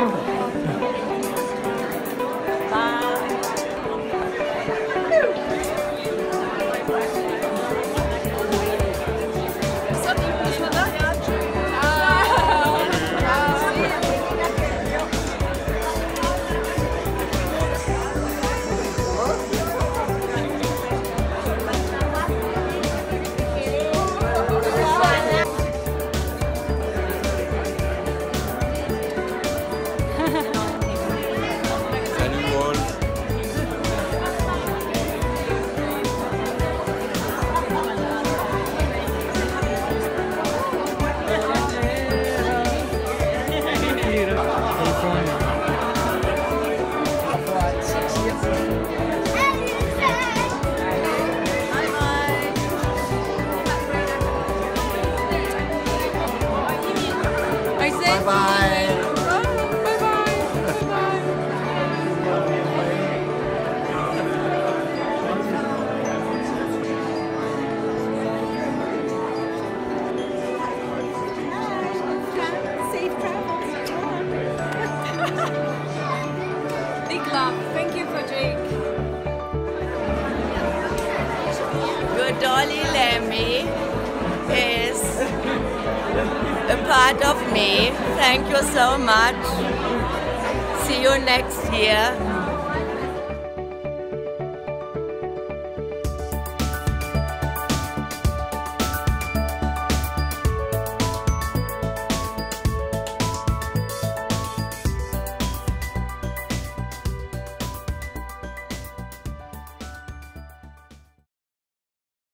தொடர்ந்து I Big love. Thank you for Jake. Your Dolly Lammy is a part of me. Thank you so much. See you next year.